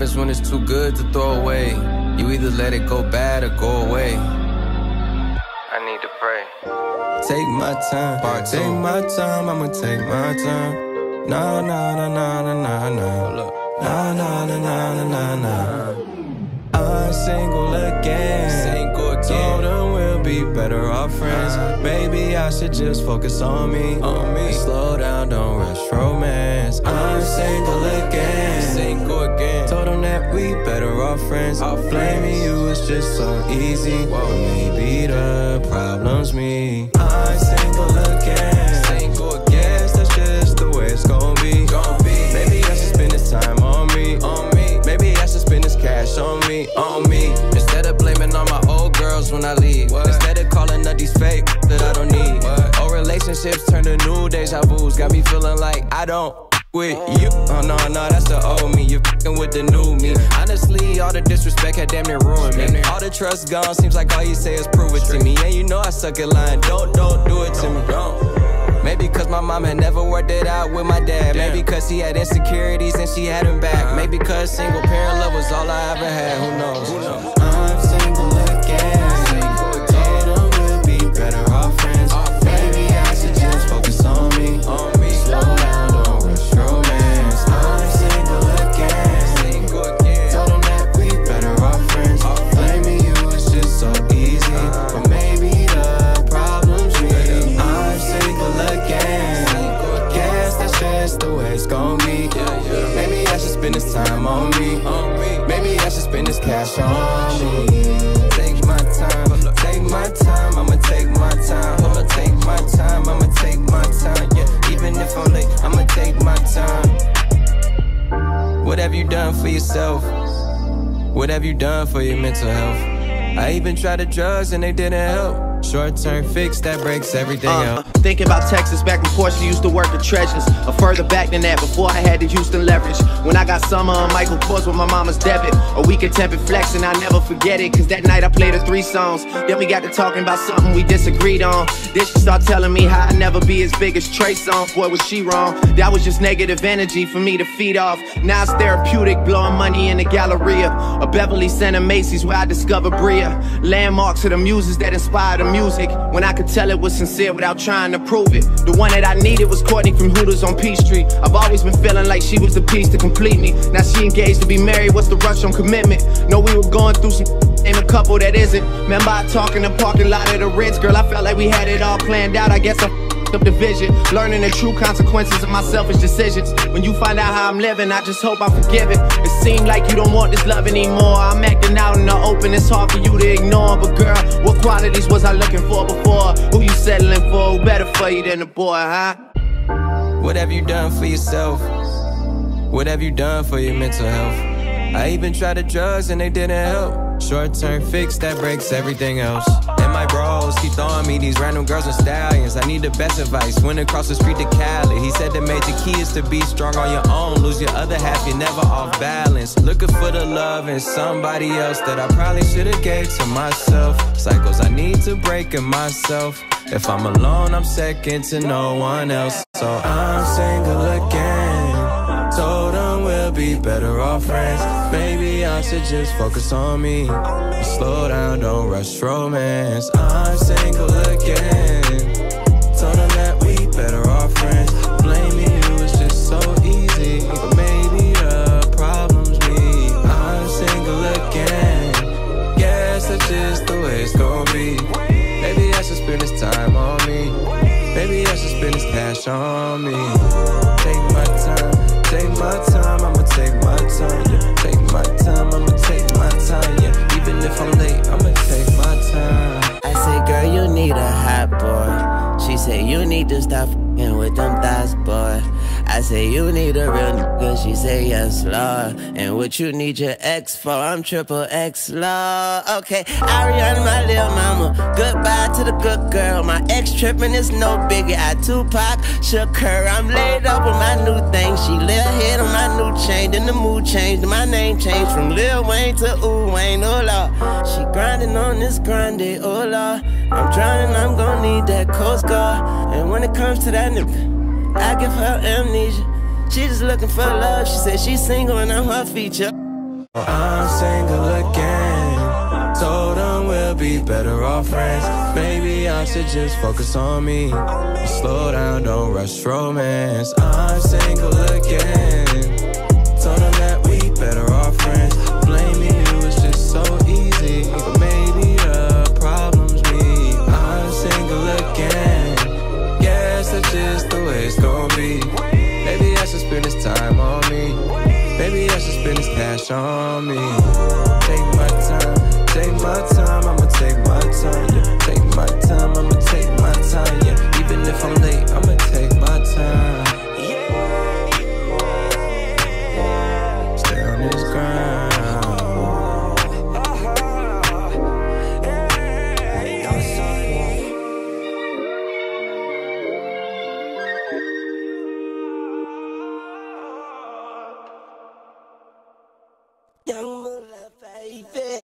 happens when it's too good to throw away. You either let it go bad or go away. I need to pray. Take my time, Part take two. my time, I'ma take my time. Nah, nah, nah, nah, nah, nah, nah. Nah, nah, nah, nah, nah, nah, nah. I'm single again. Single again. Told her we'll be better off friends. Uh, Maybe I should just focus on me. On me. Slow down, don't rush romance. I'm single again. Single again. We better off friends. Our Blaming you is just so easy. But maybe the problem's me. I'm single again. Single again. That's just the way it's gonna be. Gonna be. Maybe I should spend this time on me. On me. Maybe I should spend this cash on me. On me. Instead of blaming all my old girls when I leave. What? Instead of calling up these fake that I don't need. What? Old relationships turn to new deja vu's. Got me feeling like I don't with you. Oh no, no, that's the old me. You're fing with the new me. Honestly, all the disrespect had damn near ruined me. All the trust gone, seems like all you say is prove it to me. And you know I suck at lying. Don't, don't do it to me. Maybe cause my mom had never worked it out with my dad. Maybe cause he had insecurities and she had him back. Maybe cause single parent love was all I ever had. Who knows? This time on me. Maybe I should spend this cash on me. Take my time, take my time. I'ma take my time. I'ma take my time. I'ma take my time. Yeah, even if I'm late, I'ma take my time. What have you done for yourself? What have you done for your mental health? I even tried the drugs and they didn't help. Short term fix that breaks everything Uh, out. Thinking about Texas back before she used to work at Treasures. Or further back than that, before I had the Houston leverage. When I got summer on Michael Kors with my mama's debit. A week of tempted flex and I never forget it. Cause that night I played her three songs. Then we got to talking about something we disagreed on. Then she start telling me how I'd never be as big as Trey Songz. Boy, was she wrong. That was just negative energy for me to feed off. Now it's therapeutic, blowing money in the Galleria. A Beverly Center Macy's where I discovered Bria. Landmarks of the muses that inspire the music. When I could tell it was sincere without trying to prove it. The one that I needed was Courtney from Hooters on Peachtree. I've always been feeling like she was the piece to complete me. Now she engaged to be married, what's the rush on commitment? Know we were going through some Ain't a couple that isn't. Remember I talk in the parking lot of the Ritz, girl. I felt like we had it all planned out. I guess I f***ed up the vision, learning the true consequences of my selfish decisions. When you find out how I'm living, I just hope I forgive it. It seemed like you don't want this love anymore. I'm acting out in the open, it's hard for you to ignore. But girl, what qualities was I looking for before? Who you settling for? Who better for you than a boy, huh? What have you done for yourself? What have you done for your mental health? I even tried the drugs and they didn't help. Short term fix that breaks everything else. My bros keep throwing me these random girls and stallions. I need the best advice. Went across the street to Khaled. He said the major key is to be strong on your own. Lose your other half, you're never off balance. Looking for the love in somebody else that I probably should've gave to myself. Cycles I need to break in myself. If I'm alone, I'm second to no one else. So I'm single again. Told him we'll be better off friends. Maybe Just focus on me. Slow down, don't rush romance. I'm single again. Told him that we better off friends. Blaming you is just so easy. But maybe the problem's me. I'm single again. Guess that's just the way it's gonna be. Maybe I should spend this time on me. Maybe I should spend this cash on me. Take my time, take my time, I'ma take my time, yeah. Take my time, I'ma take my time, yeah. Even if I'm late, I'ma take my time. I say, girl, you need a hot boy. She say, you need to stop with them thighs, boy. I say, you need a real nigga. She say, yes, Lord. And what you need your ex for? I'm triple X, Lord. Okay, Ariana, my little mama. Goodbye to the good girl. My ex tripping is no biggie. I Tupac shook her. I'm laid up with my new thing. She little head on my new chain. Then the mood changed. My name changed from Lil Wayne to Ooh Wayne. Oh, Lord. She grinding on this grande. Oh, Lord. I'm drowning. I'm gonna need that Coast Guard. And when it comes to that nigga, I give her amnesia. She just looking for love. She said she's single and I'm her feature. I'm single again. Told them we'll be better off friends. Maybe I should just focus on me. Slow down, don't rush romance. I'm single again. Told them that we better off friends. Cash on me. Take my time, take my time, I'ma take my time, yeah. Take my time, I'ma take my time, yeah. Even if I'm late, I'ma